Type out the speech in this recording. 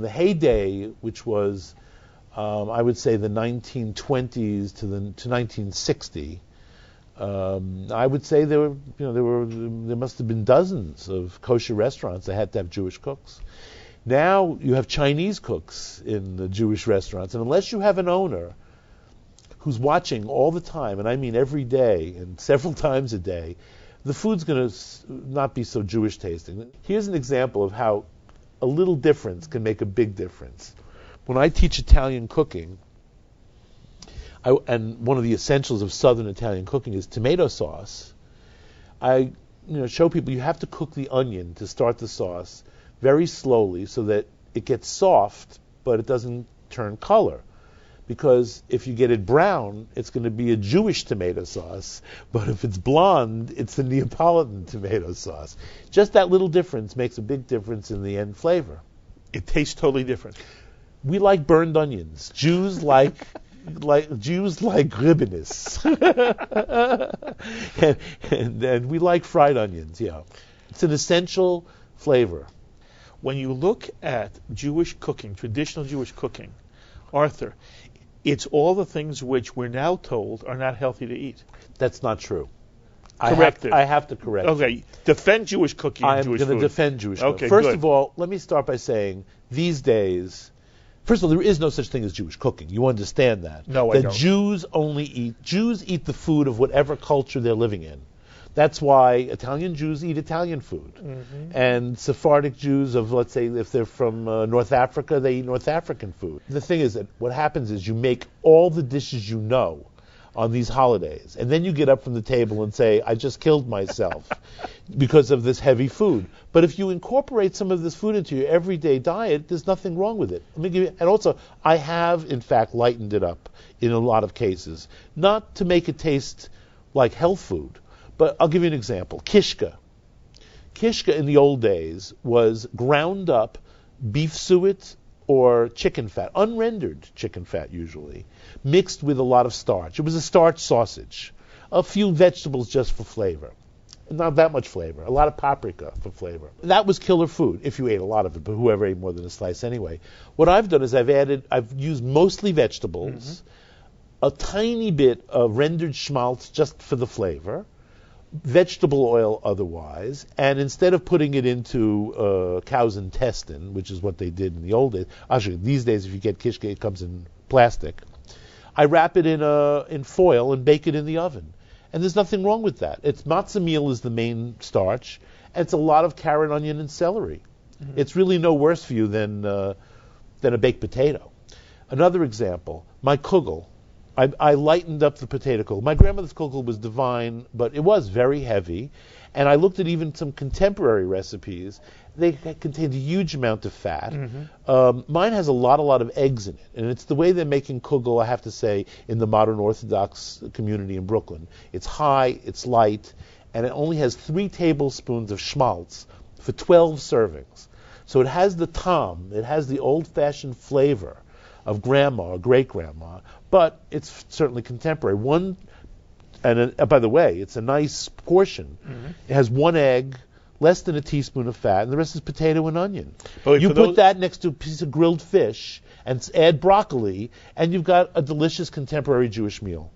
The heyday, which was, um, I would say, the 1920s to the to 1960, um, I would say there were, you know, there were there must have been dozens of kosher restaurants that had to have Jewish cooks. Now you have Chinese cooks in the Jewish restaurants, and unless you have an owner who's watching all the time, and I mean every day and several times a day, the food's going to not be so Jewish tasting. Here's an example of how a little difference can make a big difference. When I teach Italian cooking, I, and one of the essentials of Southern Italian cooking is tomato sauce. I you know show people you have to cook the onion to start the sauce very slowly so that it gets soft, but it doesn't turn color. Because if you get it brown, it's going to be a Jewish tomato sauce, but if it's blonde, it's a Neapolitan tomato sauce. Just that little difference makes a big difference in the end flavor. It tastes totally different. We like burned onions. Jews like like Jews like gribenes, and, and, and we like fried onions. Yeah, it's an essential flavor. When you look at Jewish cooking, traditional Jewish cooking, Arthur, it's all the things which we're now told are not healthy to eat. That's not true. Correct I it. have, I have to correct. Okay, defend Jewish cooking I'm Jewish going to defend Jewish Okay, food. First good. of all, let me start by saying these days, first of all, there is no such thing as Jewish cooking. You understand that? No, I don't. Jews only eat Jews eat the food of whatever culture they're living in. That's why Italian Jews eat Italian food, Mm-hmm. and Sephardic Jews of let's say if they're from uh, North Africa, they eat North African food. The thing is that what happens is you make all the dishes you know on these holidays, and then you get up from the table and say, "I just killed myself." because of this heavy food. But if you incorporate some of this food into your everyday diet, there's nothing wrong with it. Let me give you, and also, I have in fact lightened it up in a lot of cases, not to make it taste like health food, but I'll give you an example. Kishka. Kishka in the old days was ground up beef suet or chicken fat, unrendered chicken fat usually, mixed with a lot of starch. It was a starch sausage. A few vegetables just for flavor not that much flavor. A lot of paprika for flavor. That was killer food if you ate a lot of it, but whoever ate more than a slice anyway. What I've done is I've added, I've used mostly vegetables, mm-hmm. a tiny bit of rendered schmaltz just for the flavor, vegetable oil otherwise, and instead of putting it into uh, cow's intestine, which is what they did in the old days, actually these days if you get kishke it comes in plastic. I wrap it in a in foil and bake it in the oven. And there's nothing wrong with that. It's matzah meal is the main starch, and it's a lot of carrot, onion, and celery. It's really no worse for you than uh, than a baked potato. Another example, my kugel. I, I lightened up the potato kugel. My grandmother's kugel was divine, but it was very heavy. And I looked at even some contemporary recipes. They contained a huge amount of fat. Um, mine has a lot, a lot of eggs in it, and it's the way they're making kugel. I have to say, in the modern Orthodox community in Brooklyn, it's high, it's light, and it only has three tablespoons of schmaltz for 12 servings. So it has the tom, it has the old-fashioned flavor of grandma or great grandma, but it's certainly contemporary. One, and uh, by the way, it's a nice portion. It has one egg, less than a teaspoon of fat, and the rest is potato and onion. But you put those- that next to a piece of grilled fish and add broccoli, and you've got a delicious contemporary Jewish meal.